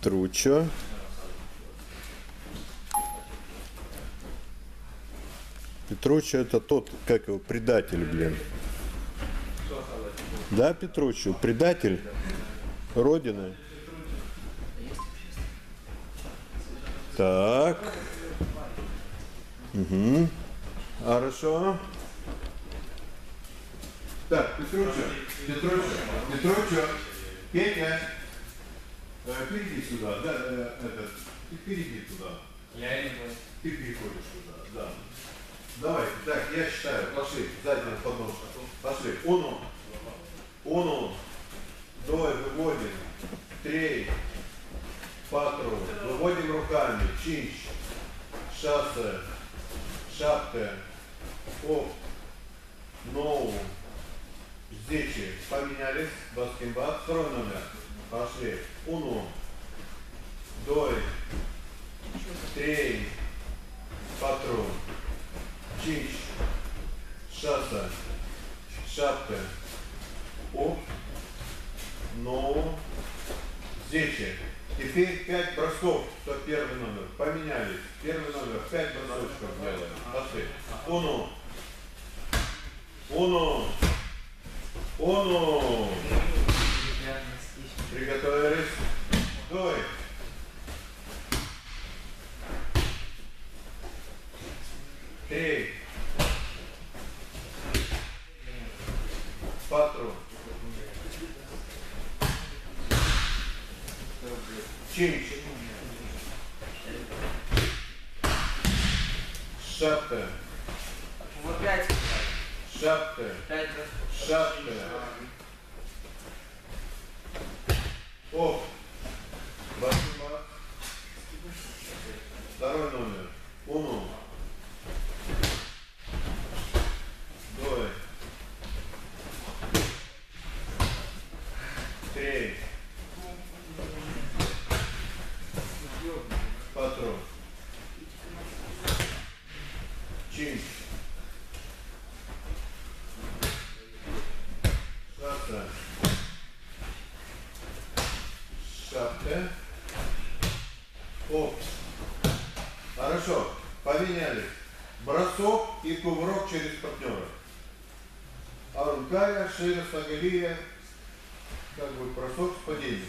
Петручо. Петручо это тот, как его, предатель, блин. Да, Петручо, предатель Родины. Так. Угу. Хорошо. Так, Петручо, Петручо, Петручо, Петя, э, перейди сюда, да, э, этот, ты перейди туда. Я не понял. Ты переходишь туда, да. Давай, так, я считаю, пошли, задняя подножка. Пошли. Уну. Уну. Дой, выводим. Три. Патру. Выводим руками. Чинч. Шассе. Шапте. Оп. Ноу. Здечи. Поменялись. Баскимбат. Второй номер. Пошли. Уну. Дой. Три. Патру. Чинч. Шаса. Шапка. Оп. Но. Зечи. Теперь пять бросков. Что первый номер. Поменялись. Первый номер. Пять бросочков делаем. Пошли. Уну. Уну. Уну. Приготовились. Дой. Три. Патру. Чинч. Шапка. Шапка. Раз. Шапка. Оп. Басима. Второй номер. Уну. Дой. Три. Патрон. Чинч. Шапка. Шапка. Оп. Хорошо. Поменялись. Бросок и кувырок через партнера. Арункая, Шира, Сагалия. Как бы бросок с падением.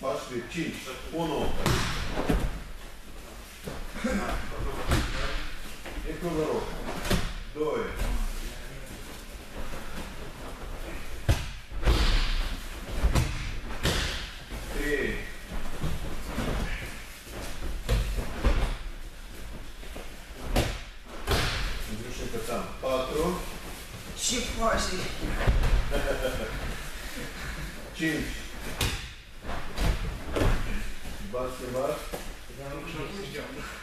Пошли. Чинч. Уно. И кувырок. Дой. Три. Андрюшенька там. Патрон. Чепаши. Чинч. Баски бас.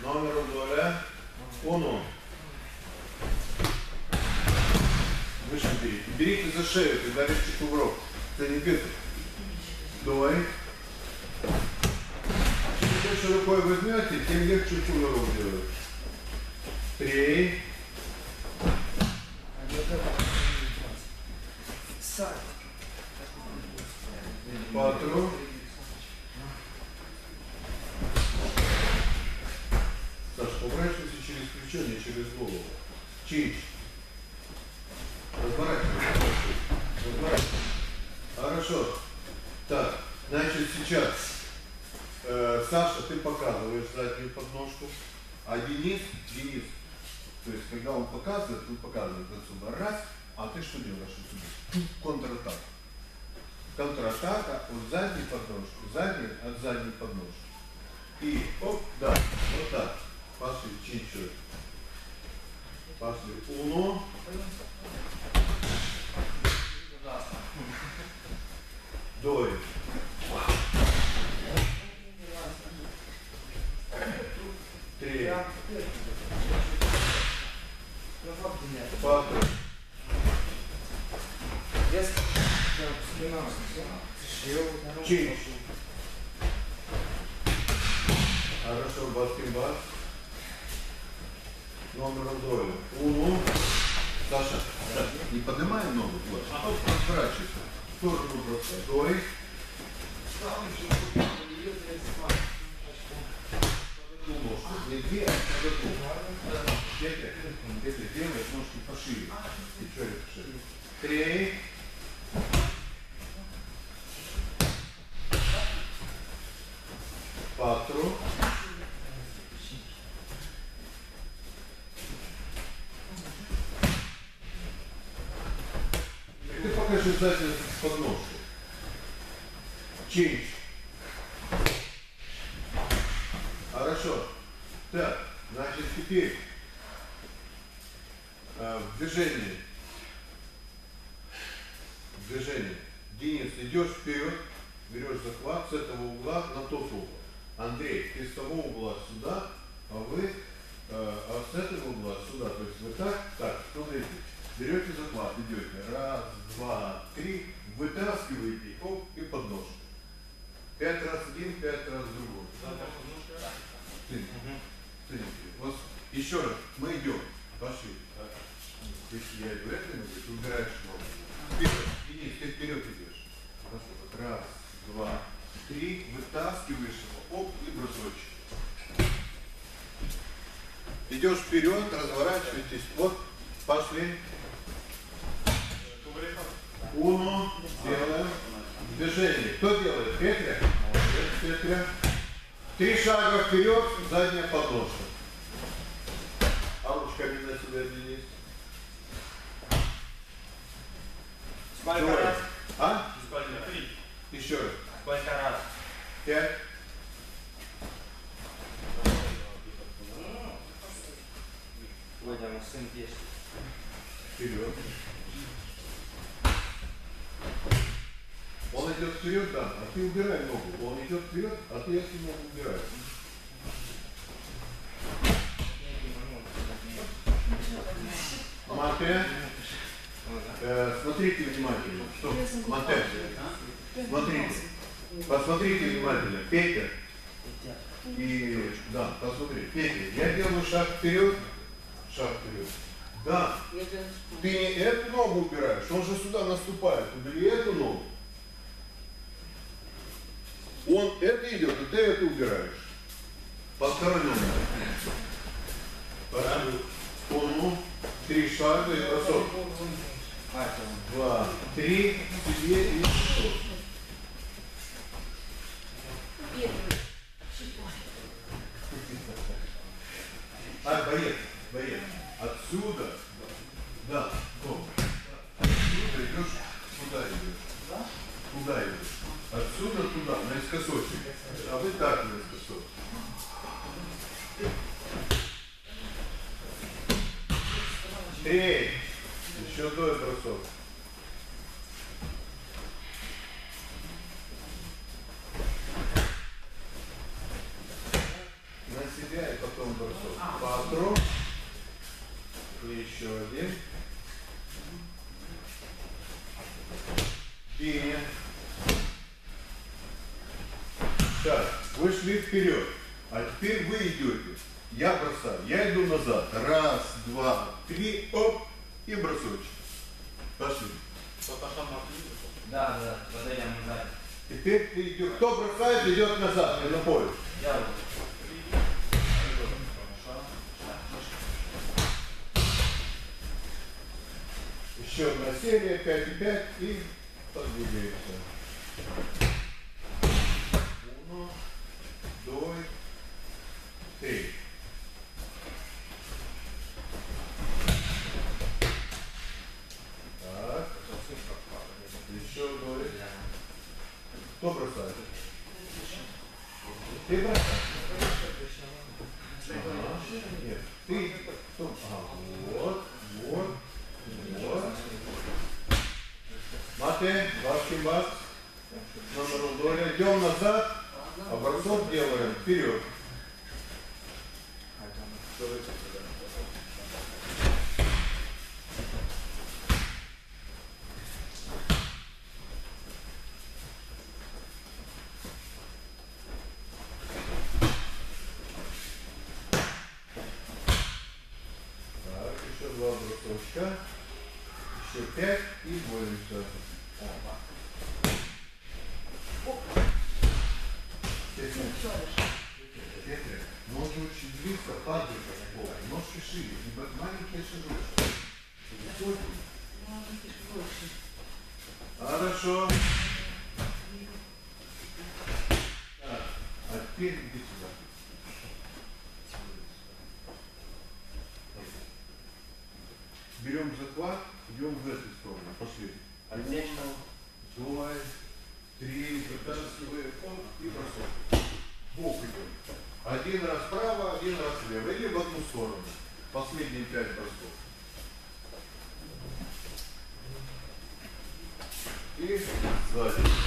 Номер доля. Уну. Выше берите. Берите за шею, когда легче кувырок. Это не беды. Дой. Чем больше рукой возьмете, тем легче кувырок делать. Три. 4 Саш, поворачивайся через плечо, не через голову. Чич. Разворачивайся. Разворачивайся. Хорошо. Так, значит сейчас э, Саша, ты показываешь заднюю подножку, а Денис, Денис, то есть когда он показывает, он показывает отсюда раз, а ты что делаешь отсюда? Контратаку. Контратака от задней подножки, задней от задней подножки. И оп, да, вот так. Пошли, чинчу. Пошли. Уно. Дой. dvije, dvije, dvije, dvije, dvije, dvije, dvije, в движении. В движении. Денис, идешь вперед, берешь захват с этого угла на тот угол. Андрей, ты с того угла сюда, а вы э, а с этого угла сюда. То есть вы так, так, смотрите, берете захват, идете. Раз, два, три, вытаскиваете, оп, и подножку. Пять раз один, пять раз другой. Сын, сын, вот еще раз, мы идем, пошли. Так. Если я иду этой ногой, ты убираешь ногу. Вперед, Денис, ты вперед идешь. Вот Раз, два, три, вытаскиваешь его, оп, и брусочек. Идешь вперед, разворачиваетесь, вот, пошли. Уно, делаем. Движение. Кто делает? Петля? Петля. Три шага вперед, задняя подножка. А ручками на себя Денис. Сколько Трое. раз? А? Сколько? Три. Еще раз. Сколько раз? Пять. Мы сын есть. Вперед. Он идет вперед, да, а ты убирай ногу. Он идет вперед, а ты эту ногу убираешь. Мате, э, смотрите внимательно. Что? Мате, смотрите. Посмотрите внимательно. Петя. И, да, посмотри. Петя, я делаю шаг вперед, шаг вперед. Да, ты не эту ногу убираешь, он же сюда наступает. Убери эту ногу. Он это идет, а ты это убираешь. Постороннему. Пошли. Он, три шага и бросок. Два, три, себе и бросок. А, боец, боец. Отсюда, да, дом. Отсюда идешь, куда идешь? Куда идешь? Отсюда туда, наискосочек. А вы так наискосочек. Эй, еще двое бросок. На себя и потом бросок. Патрон. И еще один. И так, вы шли вперед, а теперь вы идете. Я бросаю, я иду назад. Раз, два, три, оп, и бросочек. Пошли. Да, да, подаем назад. Теперь ты идешь. Кто бросает, идет назад, на поле. Еще одна серия, 5 и 5, и подвигаемся. Uno, dos, три. Так, еще двое. Кто бросает? Ты бросаешь? Ага. Нет, ты. Кто? Ага, вот, вот, вот. Номер доля. Идем назад, бросок делаем вперед. Можно очень близко, так же, как Бог, но шишили, ибо маленькие шишочки. Хорошо. Glória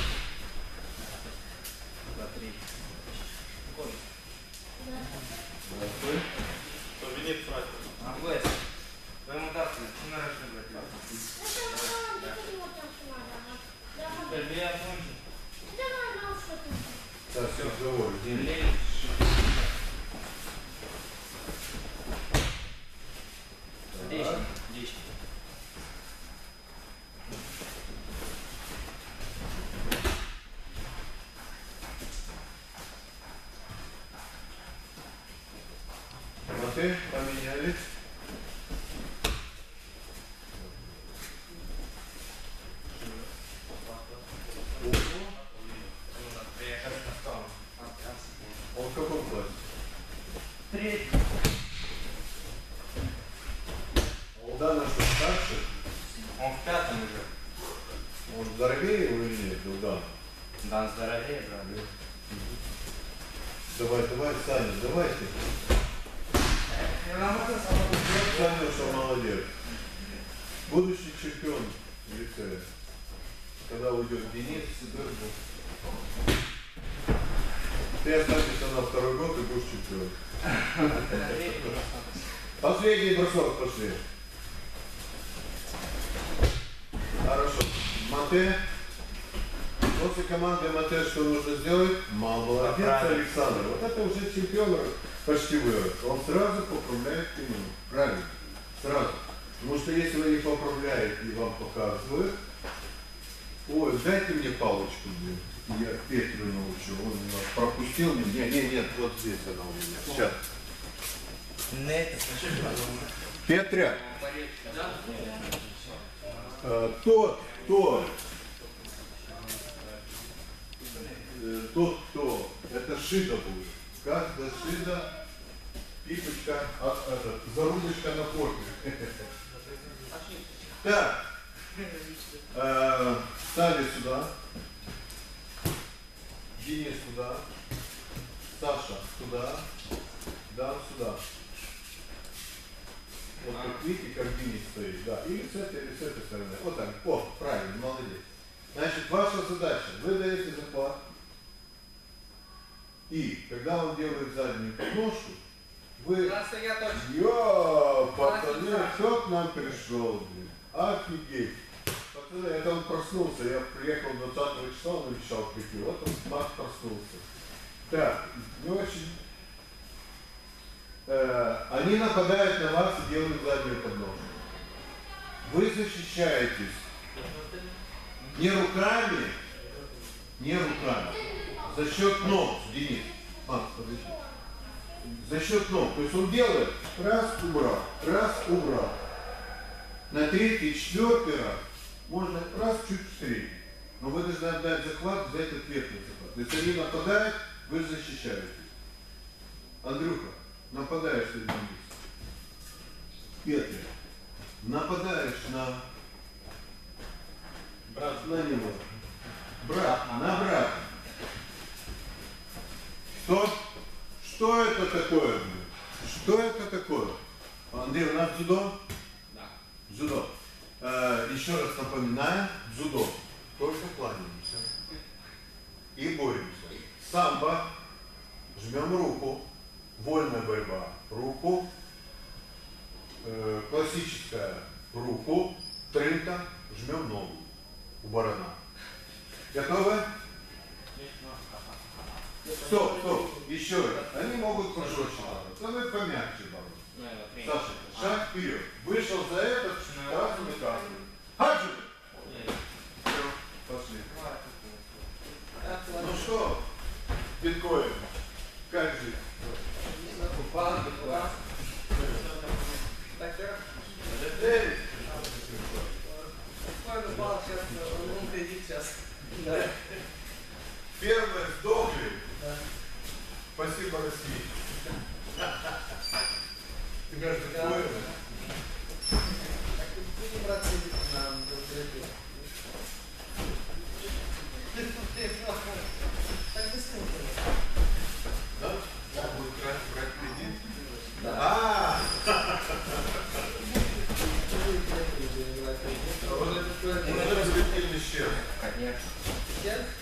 Смотри, поменялись. Он в каком классе? Третий. А у Дана что, старше? Он в пятом уже. Он здоровее его или нет, у Дана? Да, он здоровее, брат. Давай, давай, Саня, давайте. Молодец. Будущий чемпион лицея. Когда уйдет Денис. Ты останешься на второй год и будешь чемпион. Последний бросок пошли. Хорошо. Мате. После команды Мате что нужно сделать? Молодец, Поправить. Александр. Вот это уже чемпион почти вырос. Он сразу поправляет именно. Правильно. Сразу. Потому что если вы не поправляете и вам показывают, ой, дайте мне палочку, блин. Я Петру научу. Он нас пропустил меня. Не, не, нет, вот здесь она у меня. Сейчас. Нет, Петря, тот, кто, тот, кто, это шида будет. Каждая шида, пипочка, а, это, зарубочка на форме. Так, э, сюда, Денис сюда, Саша сюда, Дан сюда. Вот как видите, как Денис стоит, да. Или с этой, или с этой стороны. Вот так. О, правильно, молодец. Значит, ваша задача. Вы даете захват. И когда он делает заднюю подножку, вы... Йо, пацаны, к нам пришел, блин? Офигеть. Пацаны, это он проснулся. Я приехал 20 числа, он обещал прийти. Вот он, Макс проснулся. Так, не очень Э, они нападают на вас и делают заднюю подножку. Вы защищаетесь не руками, не руками, за счет ног, Денис. Макс, подожди. За счет ног. То есть он делает, раз, убрал, раз, убрал. На третий, четвертый раз можно раз чуть быстрее. Но вы должны отдать захват, взять ответный захват. Если они нападают, вы защищаетесь. Андрюха, нападаешь на Денис. Петя, нападаешь на, Брат, на него. Брат, на брата. Что? Что это такое? Что это такое? Андрей, у нас дзюдо? Да. Дзюдо. Э, еще раз напоминаю, дзюдо. Только кланяемся. И боремся. Самбо. Жмем руку. Вольная борьба. Руку. Э, классическая. Руку. Трынка. Жмем ногу. У барана. Готовы? Стоп, стоп, еще раз. Они могут пожестче бороться, а вы помягче бороться. Саша, шаг вперед. Вышел за этот, Красный, красный. Хаджи! Все, пошли. Ну что, биткоин, как жить? Эй! Спокойно, Павел, сейчас, он ну, кредит сейчас. Первое, сдохли. Спасибо, России. Ты каждый да. твой, да? Так будем браться на конкретно. Так быстренько. Да? Да. Будет брать кредит? Да. А! а вот это кредитный щер. Конечно.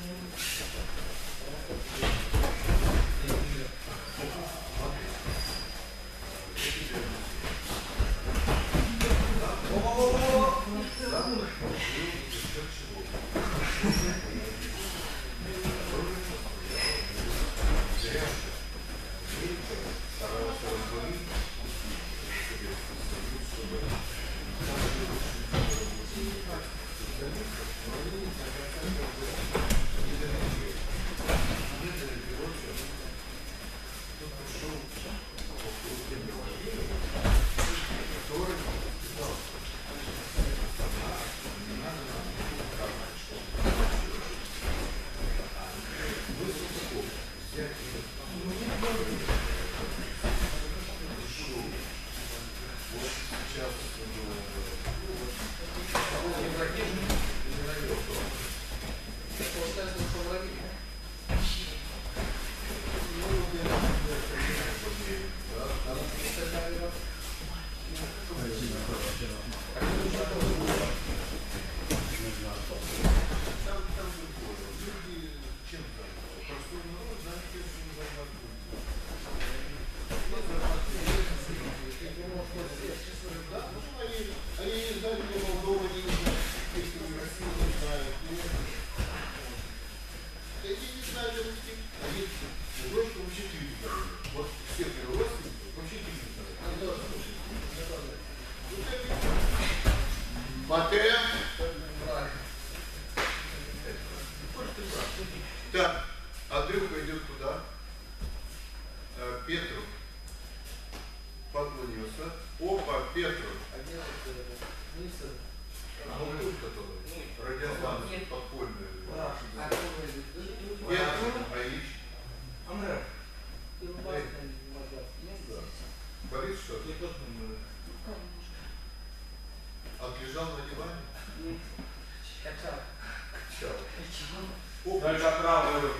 Ну, Только правую.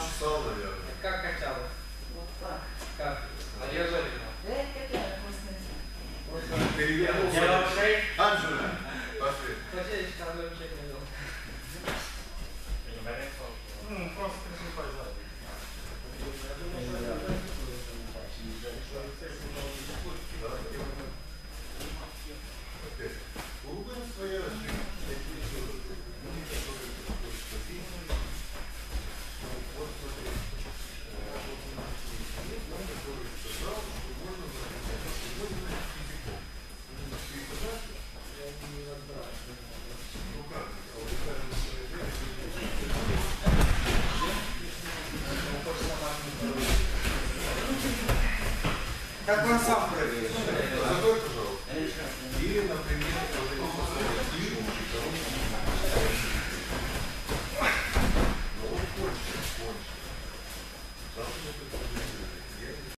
Часов, наверное. Quero dançar.